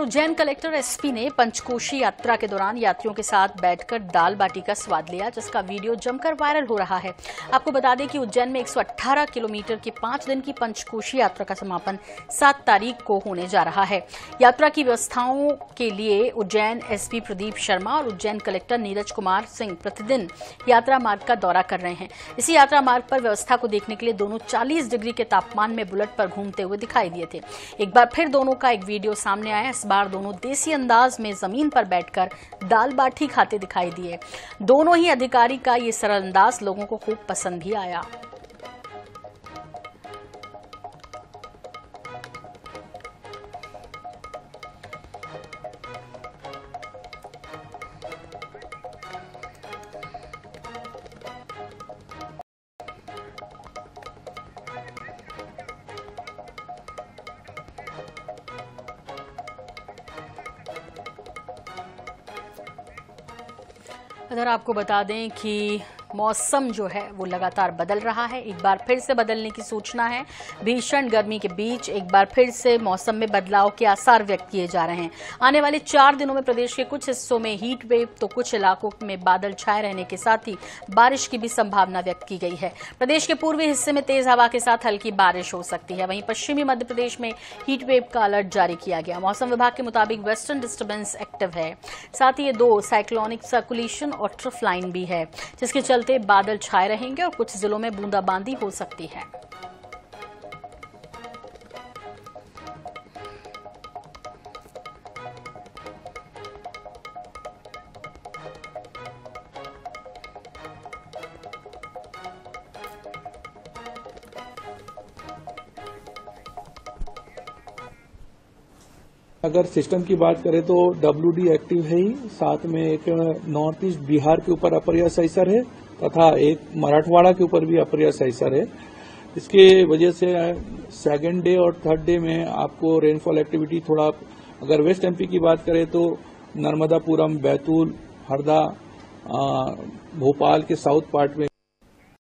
Ujjain collector SP ने पंचकोशी यात्रा के दौरान यात्रियों के साथ बैठकर दाल बाटी का स्वाद लिया, जिसका वीडियो जमकर वायरल हो रहा है। आपको बता दें कि उज्जैन में 118 किलोमीटर की पाँच दिन की पंचकोशी यात्रा का समापन 7 तारीख को होने जा रहा है। यात्रा की व्यवस्थाओं के लिए उज्जैन एसपी प्रदीप शर्मा और उज्जैन कलेक्टर नीरज कुमार सिंह प्रतिदिन यात्रा मार्ग का दौरा कर रहे हैं। इसी यात्रा मार्ग पर व्यवस्था को देखने के लिए दोनों चालीस डिग्री के तापमान में बुलेट पर घूमते हुए दिखाई दिए थे। एक बार फिर दोनों का एक वीडियो सामने आया बार दोनों देसी अंदाज में ज़मीन पर बैठकर दाल बाटी खाते दिखाई दिए। दोनों ही अधिकारी का ये सरल अंदाज लोगों को खूब पसंद भी आया। अगर आपको बता दें कि मौसम जो है वो लगातार बदल रहा है। एक बार फिर से बदलने की सूचना है। भीषण गर्मी के बीच एक बार फिर से मौसम में बदलाव के आसार व्यक्त किए जा रहे हैं। आने वाले चार दिनों में प्रदेश के कुछ हिस्सों में हीट वेव तो कुछ इलाकों में बादल छाए रहने के साथ ही बारिश की भी संभावना व्यक्त की गई है। प्रदेश के पूर्वी हिस्से में तेज हवा के साथ हल्की बारिश हो सकती है। वहीं पश्चिमी मध्य प्रदेश में हीट वेव का अलर्ट जारी किया गया। मौसम विभाग के मुताबिक वेस्टर्न डिस्टर्बेंस एक्टिव है। साथ ही ये दो साइक्लोनिक सर्कुलेशन और ट्रफ लाइन भी है, जिसके चलते चलते बादल छाए रहेंगे और कुछ जिलों में बूंदाबांदी हो सकती है। अगर सिस्टम की बात करें तो डब्ल्यूडी एक्टिव है ही, साथ में एक नॉर्थ ईस्ट बिहार के ऊपर अपर या सैसर है। तथा एक मराठवाड़ा के ऊपर भी अप्रिय सहसर है। इसके वजह से सेकेंड डे और थर्ड डे में आपको रेनफॉल एक्टिविटी थोड़ा, अगर वेस्ट एमपी की बात करें तो नर्मदापुरम, बैतूल, हरदा भोपाल के साउथ पार्ट में